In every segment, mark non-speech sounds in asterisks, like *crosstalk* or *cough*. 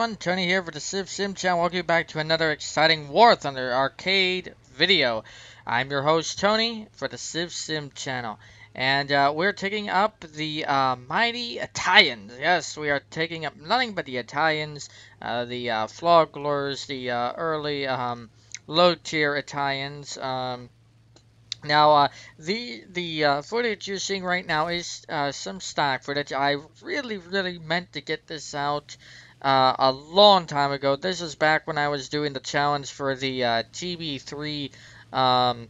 Everyone, Tony here for the Civ Sim channel. Welcome back to another exciting War Thunder arcade video. I'm your host Tony for the Civ Sim channel. And uh, we're taking up the uh, mighty Italians. Yes, we are taking up nothing but the Italians, uh, the uh, Flogglers, the uh, early um, low-tier Italians. Um, now, uh, the the uh, footage you're seeing right now is uh, some stock footage. I really, really meant to get this out uh, a long time ago. This is back when I was doing the challenge for the uh, TB3 um,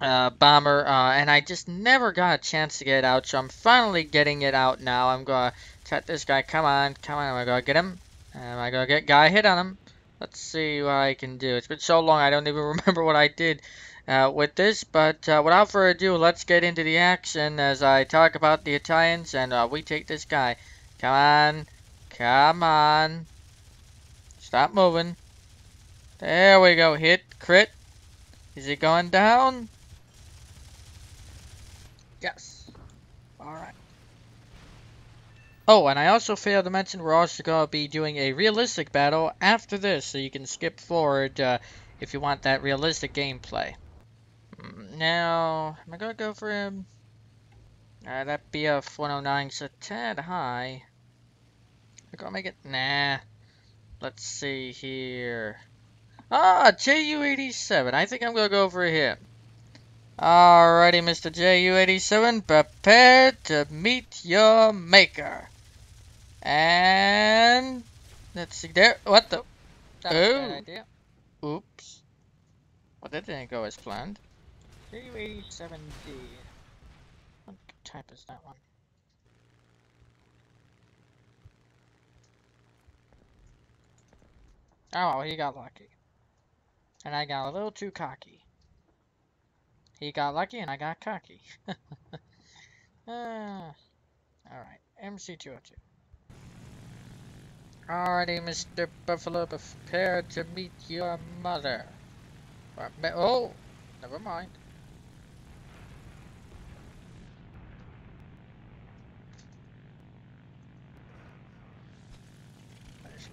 uh, bomber, and I just never got a chance to get it out. So I'm finally getting it out now. I'm gonna set this guy. Come on, come on. I'm I gonna get him? I'm I gonna get guy hit on him? Let's see what I can do. It's been so long I don't *laughs* even remember what I did uh, with this. But uh, without further ado, let's get into the action as I talk about the Italians and uh, we take this guy. Come on. Come on. Stop moving. There we go. Hit. Crit. Is he going down? Yes. Alright. Oh, and I also failed to mention we're also going to be doing a realistic battle after this, so you can skip forward uh, if you want that realistic gameplay. Now, am I gonna go for him? Uh, that BF 109's a tad high. I'm gonna make it. Nah. Let's see here. Ah, JU87. I think I'm gonna go for him. Alrighty, Mr. JU87, prepare to meet your maker. And let's see there. What the? Oh. Oops. Well, that didn't go as planned. JU87D. What type is that one? Oh, he got lucky. And I got a little too cocky. He got lucky and I got cocky. *laughs* uh, Alright, MC202. Alrighty, Mr. Buffalo, prepare to meet your mother. Oh, never mind.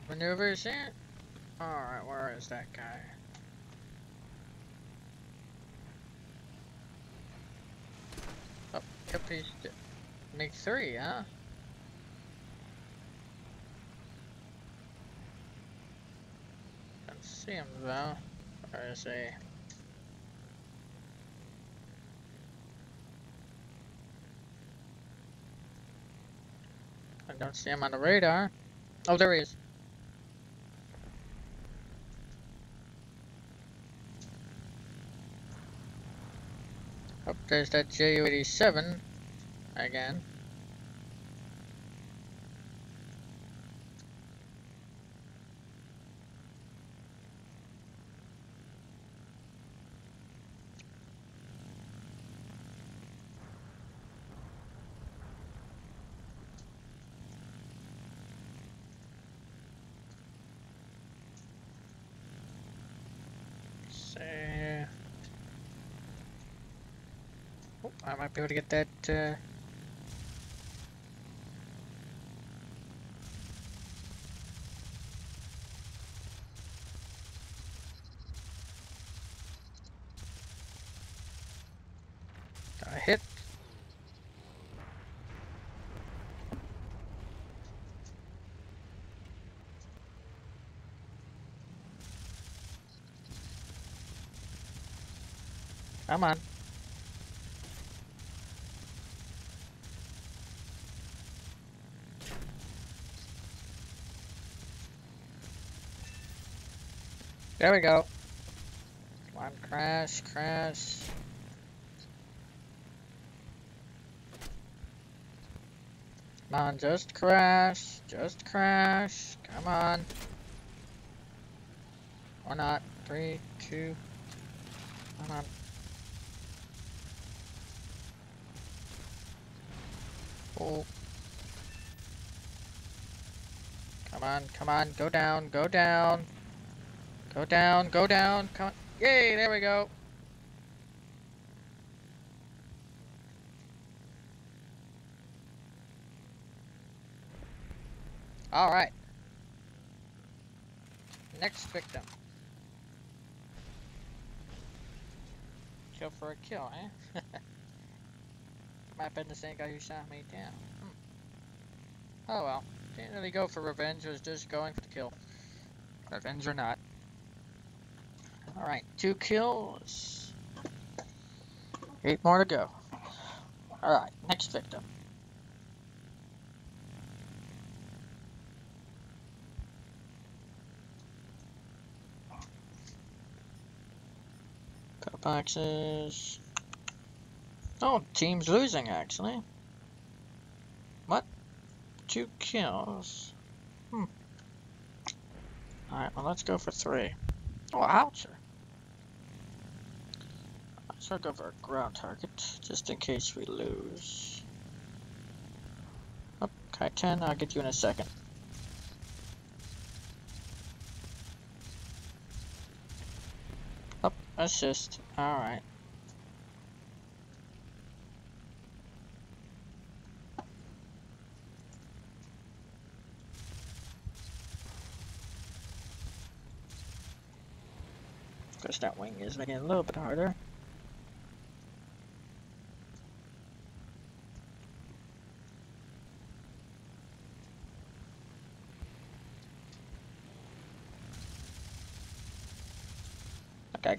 maneuvers yet? Alright, where is that guy? Oh, yep, he's make three, huh? Don't see him though. Where is he? I don't see him on the radar. Oh, there he is. Oh, there's that JU-87 again. I might be able to get that, uh... A hit. Come on. There we go. Come on, crash, crash. Come on, just crash. Just crash. Come on. Or not. Three, two. Come on. Oh. Come on, come on, go down, go down. Go down, go down, come on. Yay, there we go. Alright. next victim. Kill for a kill, eh? *laughs* Might have been the same guy who shot me down. Hmm. Oh well. Didn't really go for revenge, was just going for the kill. Revenge or not. Alright, two kills. Eight more to go. Alright, next victim. Cut boxes. Oh, team's losing actually. What? Two kills. Hmm. Alright, well let's go for three. Oh, oucher. Go for a ground target, just in case we lose. Okay, 10, I'll get you in a second. Up, assist. Alright. Because that wing is making it a little bit harder.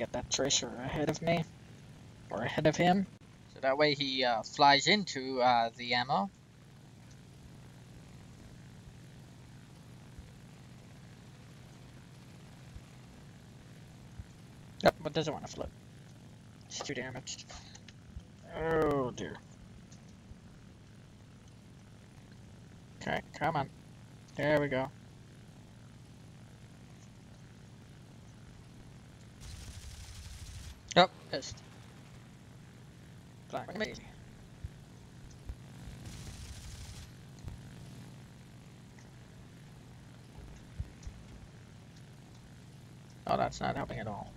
Get that tracer ahead of me. Or ahead of him. So that way he uh, flies into uh, the ammo. Yep, but doesn't want to flip. It's too damaged. Oh dear. Okay, come on. There we go. Yep, missed. Black amazing. Oh, that's not helping at all.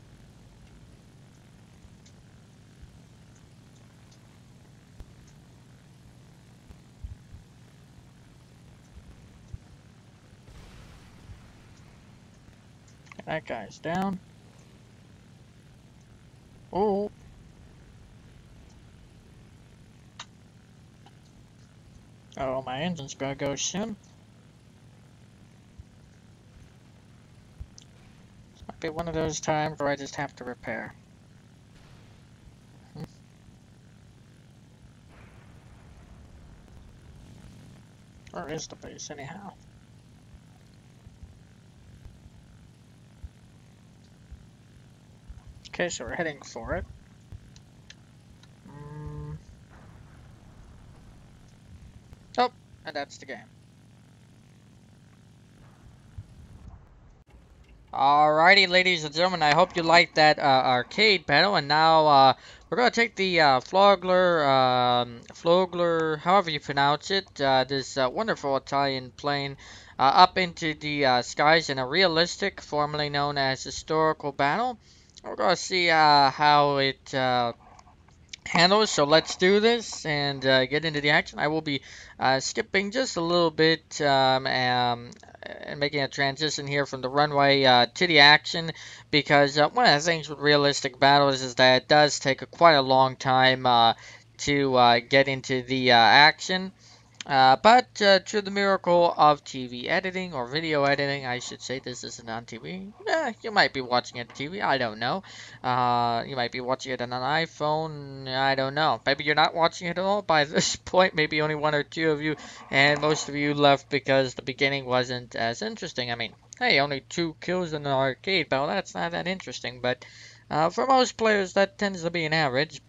That guy's down. Oh. Oh, my engine's gonna go soon. This might be one of those times where I just have to repair. Hmm. Where is the base anyhow? Okay, so we're heading for it. Mm. Oh, and that's the game. Alrighty, ladies and gentlemen, I hope you liked that uh, arcade battle, and now uh, we're going to take the uh, Flogler, um, Flogler, however you pronounce it, uh, this uh, wonderful Italian plane, uh, up into the skies in a realistic, formerly known as historical battle. We're to see uh, how it uh, handles. So let's do this and uh, get into the action. I will be uh, skipping just a little bit um, um, and making a transition here from the runway uh, to the action because uh, one of the things with realistic battles is that it does take a, quite a long time to get into the action. Uh, but uh, through the miracle of TV editing or video editing, I should say this isn't on TV. Eh, you might be watching it on TV. I don't know. Uh, you might be watching it on an iPhone. I don't know. Maybe you're not watching it at all by *laughs* this point. Maybe only one or two of you, and most of you left because the beginning wasn't as interesting. I mean, hey, only two kills in an arcade battle. That's not that interesting. But uh, for most players, that tends to be an average.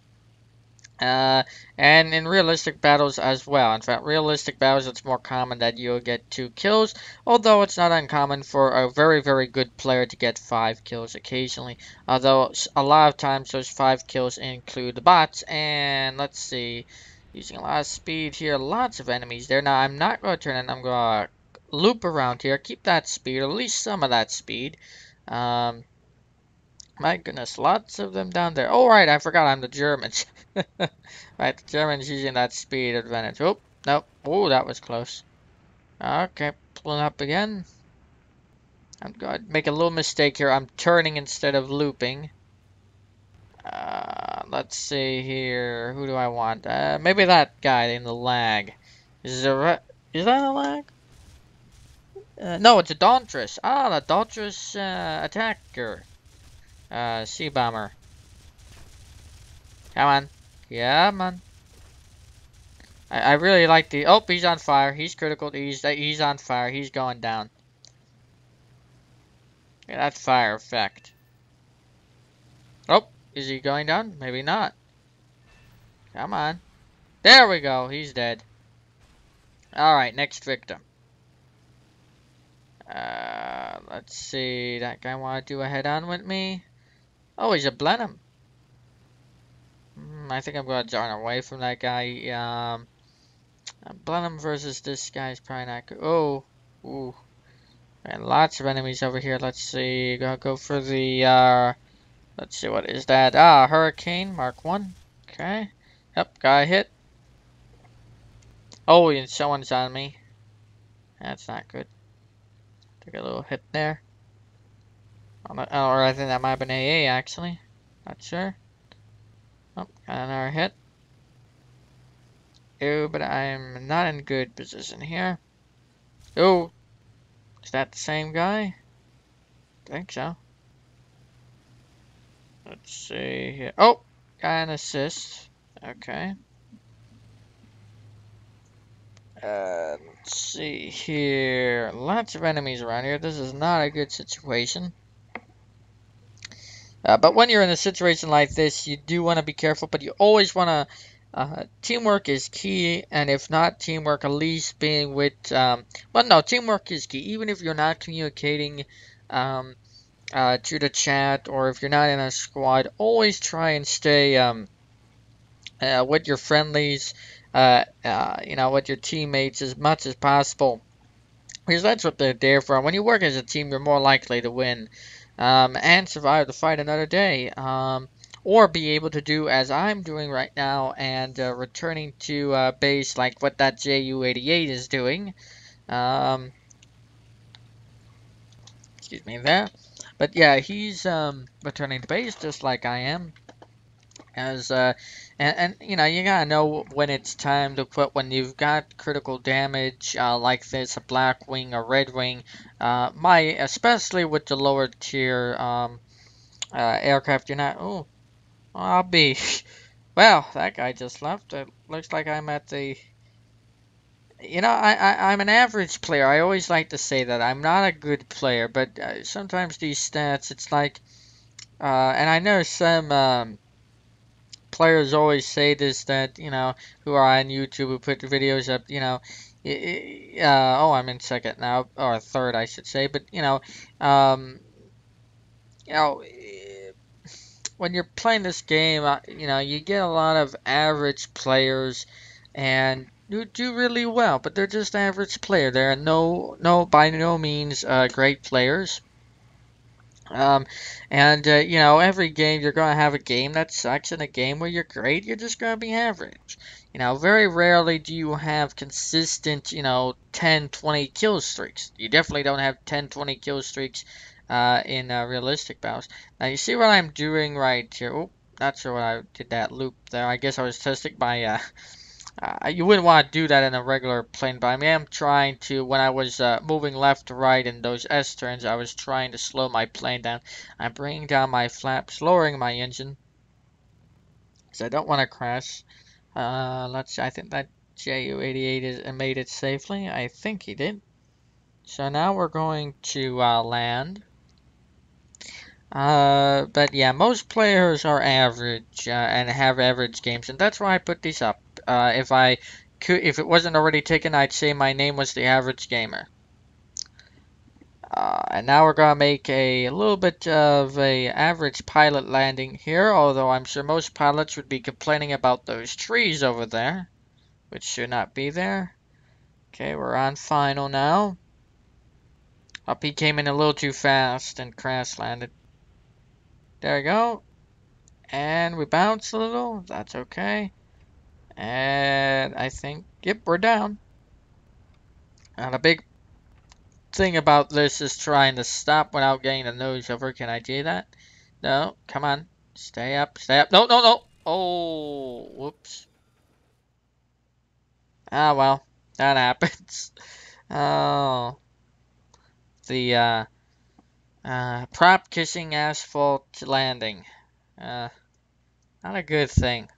Uh, and in realistic battles as well. In fact, realistic battles, it's more common that you'll get two kills, although it's not uncommon for a very, very good player to get five kills occasionally. Although a lot of times those five kills include the bots. And let's see, using a lot of speed here, lots of enemies there. Now, I'm not going to turn it, I'm going to loop around here, keep that speed, at least some of that speed. Um, my goodness, lots of them down there. Oh, right, I forgot I'm the Germans. *laughs* right, the Germans using that speed advantage. Oh, nope. Oh, that was close. Okay, pulling up again. I'm going to make a little mistake here. I'm turning instead of looping. Uh, let's see here. Who do I want? Uh, maybe that guy in the LaGG. Is, there, is that a LaGG? Uh, no, it's a Dauntless. Ah, the Dauntless uh, attacker. Uh, Sea Bomber. Come on. Yeah, man. I, I really like the... Oh, he's on fire. He's critical. He's, he's on fire. He's going down. Yeah, fire effect. Oh, is he going down? Maybe not. Come on. There we go. He's dead. Alright, next victim. Uh, let's see. That guy want to do a head-on with me? Oh, he's a Blenheim. Mm, I think I'm going to turn away from that guy. Um, Blenheim versus this guy is probably not good. Oh, ooh. And lots of enemies over here. Let's see. Go go for the. Uh, let's see. What is that? Ah, Hurricane Mark One. Okay. Yep. Got hit. Oh, and someone's on me. That's not good. Took a little hit there. Or I think that might have been AA actually. Not sure. Oh, got another hit. Oh, but I'm not in good position here. Oh, is that the same guy? I think so. Let's see here. Oh, got an assist. Okay. Uh, let's see here. Lots of enemies around here. This is not a good situation. Uh, but when you're in a situation like this, you do want to be careful, but you always want to. Uh, teamwork is key, and if not teamwork, at least being with. Um, well, no, teamwork is key. Even if you're not communicating um, uh, to the chat, or if you're not in a squad, always try and stay um, uh, with your friendlies uh, uh, you know, with your teammates as much as possible. Because that's what they're there for. When you work as a team, you're more likely to win um, and survive the fight another day. Um, or be able to do as I'm doing right now and uh, returning to uh, base like what that JU-88 is doing. Um, excuse me there. But yeah, he's um, returning to base just like I am. As uh, and, and, you know, you gotta know when it's time to put, when you've got critical damage uh, like this, a black wing, a red wing, uh, my, especially with the lower tier um, uh, aircraft, you're not, oh, I'll be, *laughs* well, that guy just left. It looks like I'm at the, you know, I, I, I'm an average player. I always like to say that. I'm not a good player, but uh, sometimes these stats, it's like, uh, and I know some, um, players always say this that you know who are on YouTube who put videos up. You know, uh, oh, I'm in second now or third, I should say. But you know, um, you know, when you're playing this game, uh, you know, you get a lot of average players, and you do really well, but they're just average player. They're no, no, by no means uh, great players. Um, and, uh, you know, every game you're going to have a game that sucks and a game where you're great, you're just going to be average. You know, very rarely do you have consistent, you know, 10, 20 kill streaks. You definitely don't have 10, 20 kill streaks uh, in uh, realistic battles. Now, you see what I'm doing right here. Oh, not sure what I did that loop there. I guess I was testing my uh, you wouldn't want to do that in a regular plane, but I mean, I am trying to, when I was uh, moving left to right in those S-turns, I was trying to slow my plane down. I'm bringing down my flaps, lowering my engine, because I don't want to crash. Uh, let's see, I think that JU-88 is, made it safely. I think he did. So now we're going to uh, land. Uh, but yeah, most players are average uh, and have average games, and that's why I put these up. Uh, if I could, if it wasn't already taken, I'd say my name was the average gamer. Uh, and now we're gonna make a, a little bit of a average pilot landing here, although I'm sure most pilots would be complaining about those trees over there, which should not be there. Okay, we're on final now. Up he came in a little too fast and crash landed. There we go. And we bounce a little. That's okay. And I think, yep, we're down. And a big, thing about this is trying to stop without getting the nose over. Can I do that? No, come on. Stay up, stay up. No, no, no. Oh, whoops. Ah, well, that happens. *laughs* Oh. The, uh, uh, prop kissing asphalt landing. Uh, not a good thing.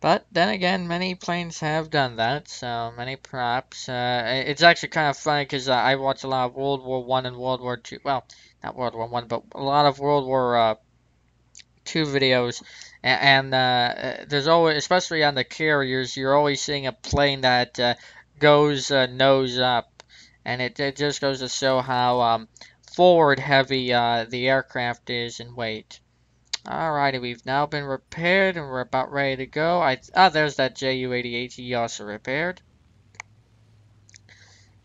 But then again, many planes have done that, so many props. Uh, it's actually kind of funny because uh, I watch a lot of World War One and World War Two. Well, not World War One, but a lot of World War uh, Two videos, and, and uh, there's always, especially on the carriers, you're always seeing a plane that uh, goes uh, nose up, and it, it just goes to show how um, forward heavy the aircraft is in weight. Alrighty, we've now been repaired and we're about ready to go. I Ah, there's that Ju-88 he also repaired.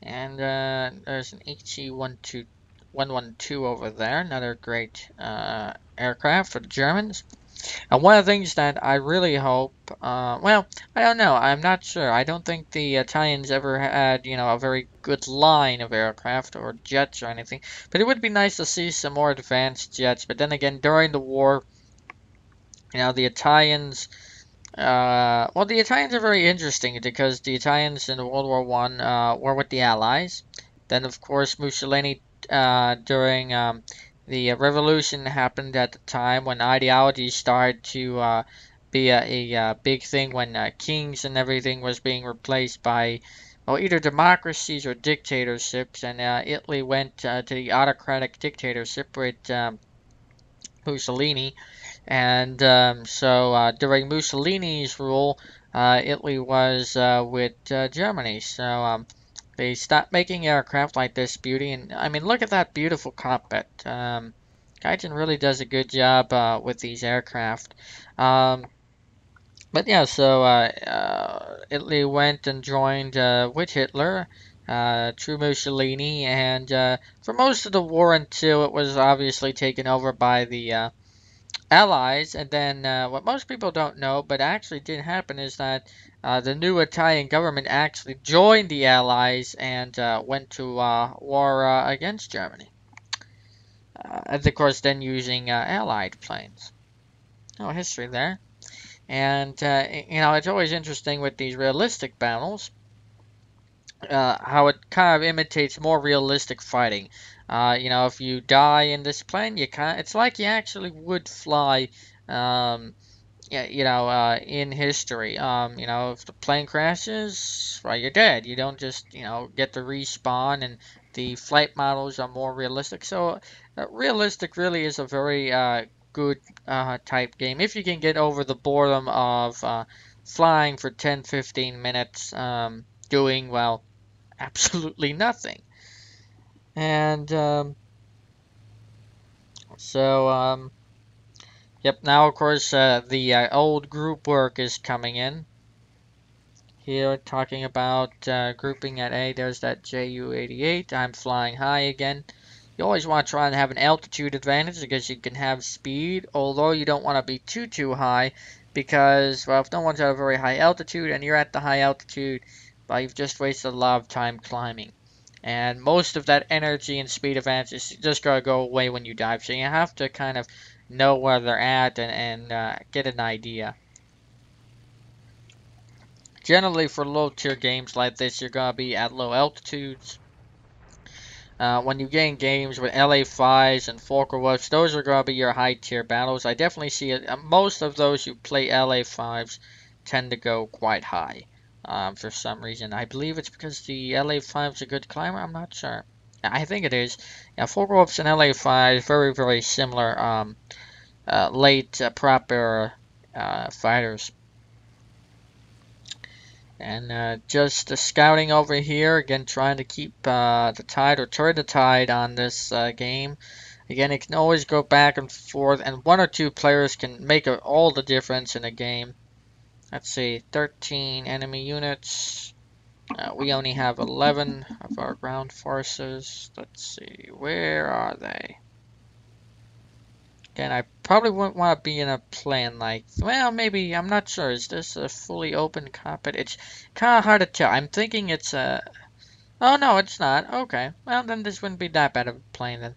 And uh, there's an HE-112 over there, another great uh, aircraft for the Germans. And one of the things that I really hope, uh, well, I don't know, I'm not sure. I don't think the Italians ever had, you know, a very good line of aircraft or jets or anything. But it would be nice to see some more advanced jets. But then again, during the war, you know, the Italians, uh, well, the Italians are very interesting because the Italians in World War One uh, were with the Allies. Then, of course, Mussolini uh, during um, the revolution happened at the time when ideology started to uh, be a, a, uh, big thing when uh, kings and everything was being replaced by well either democracies or dictatorships. And uh, Italy went uh, to the autocratic dictatorship with um, Mussolini. And um, so uh, during Mussolini's rule Italy was with Germany. So um, they stopped making aircraft like this beauty, and I mean, look at that beautiful cockpit. Um, Gaijin really does a good job uh, with these aircraft. Um, but yeah, so uh, uh, Italy went and joined uh, with Hitler, uh, true Mussolini, and uh, for most of the war until it was obviously taken over by the uh, Allies. And then uh, what most people don't know, but actually did happen, is that uh, the new Italian government actually joined the Allies and uh, went to uh, war uh, against Germany. Uh, and of course, then using Allied planes. No history there. And, you know, it's always interesting with these realistic battles. how it kind of imitates more realistic fighting. Uh, you know, if you die in this plane, you can't. it's like you actually would fly, um, you know, uh, in history. Um, you know, if the plane crashes, well, you're dead. You don't just, you know, get to respawn, and the flight models are more realistic. So, uh, realistic really is a very uh, good uh, type game. If you can get over the boredom of uh, flying for 10, 15 minutes, um, doing, well, *laughs* absolutely nothing. And um, so, um, yep, now of course uh, the uh, old group work is coming in. Here, talking about uh, grouping at A, there's that Ju-88. I'm flying high again. You always want to try and have an altitude advantage because you can have speed, although you don't want to be too, too high because, well, if no one's at a very high altitude and you're at the high altitude, well, you've just wasted a lot of time climbing and most of that energy and speed advantage is just going to go away when you dive. So you have to kind of know where they're at and, and uh, get an idea. Generally, for low tier games like this, you're going to be at low altitudes. Uh, when you get in games with LA5s and Focke-Wulfs, those are going to be your high tier battles. I definitely see it. Uh, most of those who play LA5s tend to go quite high um, for some reason. I believe it's because the LA5 is a good climber. I'm not sure. I think it is. Yeah, Focke-Wulfs and LA5 very, very similar um, uh, late uh, prop era uh, fighters. And uh, just the scouting over here, again trying to keep uh, the tide or turn the tide on this game. Again, it can always go back and forth, and one or two players can make all the difference in a game. Let's see, 13 enemy units. Uh, we only have 11 of our ground forces. Let's see, where are they? Again, I probably wouldn't want to be in a plane like, well, maybe, I'm not sure. Is this a fully open cockpit? It's kind of hard to tell. I'm thinking it's a, Oh, no, it's not. Okay. Well, then this wouldn't be that bad of a plane then.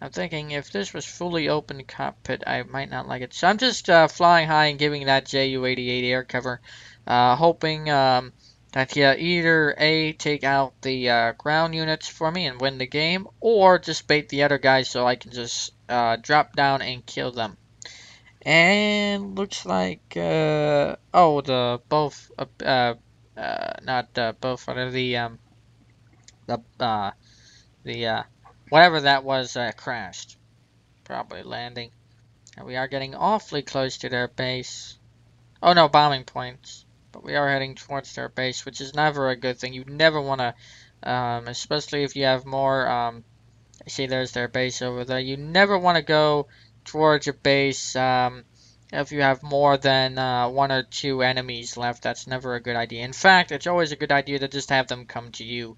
I'm thinking if this was fully open cockpit, I might not like it. So I'm just uh, flying high and giving that Ju-88 air cover, uh, hoping um, that he either A, take out the uh, ground units for me and win the game, or just bait the other guys so I can just uh, drop down and kill them. And looks like, uh, oh, the both, uh, not both, what the, um, the, the, whatever that was uh, crashed. Probably landing. And we are getting awfully close to their base. Oh no, bombing points. But we are heading towards their base, which is never a good thing. You never want to, um, especially if you have more, um, see there's their base over there. You never want to go towards your base um, if you have more than uh, one or two enemies left. That's never a good idea. In fact, it's always a good idea to just have them come to you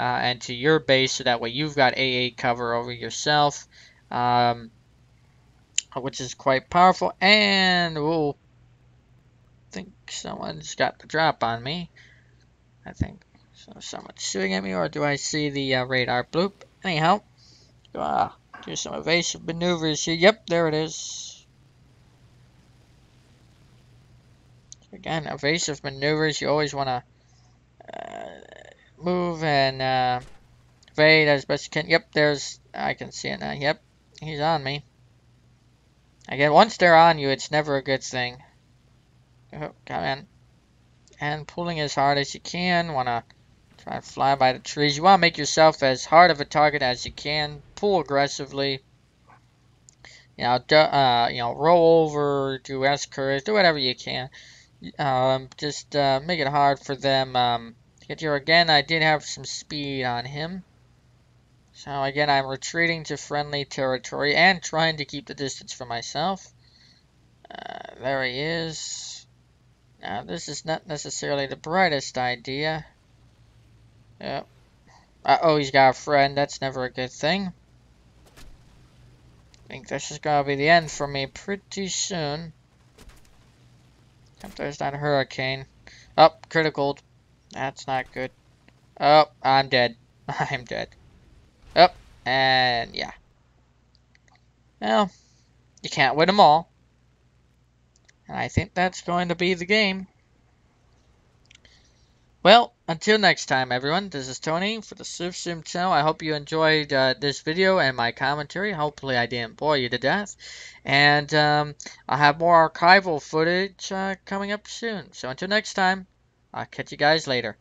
uh, and to your base so that way you've got AA cover over yourself, um, which is quite powerful. And we'll think someone's got the drop on me. I think so. Someone's shooting at me, or do I see the uh, radar bloop? Anyhow, uh, do some evasive maneuvers here. Yep, there it is. Again, evasive maneuvers. You always want to uh, move and uh, evade as best you can. Yep, there's, I can see it now. Yep, he's on me. Again, once they're on you, it's never a good thing. Oh, come in. And pulling as hard as you can. Want to try and fly by the trees. You want to make yourself as hard of a target as you can. Pull aggressively. You know, do, uh, you know, roll over, do S curves, do whatever you can. Um, just uh, make it hard for them um, Here again, I did have some speed on him. So again, I'm retreating to friendly territory and trying to keep the distance for myself. Uh, there he is. Now, this is not necessarily the brightest idea. Yep. Uh oh, he's got a friend. That's never a good thing. I think this is going to be the end for me pretty soon. If there's that hurricane. Up, oh, critical. That's not good. Oh, I'm dead. *laughs* I'm dead. Oh, and yeah. Well, you can't win them all. And I think that's going to be the game. Well, until next time, everyone, this is Tony for the Civ Sim channel. I hope you enjoyed uh, this video and my commentary. Hopefully I didn't bore you to death. And um, I'll have more archival footage uh, coming up soon. So until next time, I'll catch you guys later.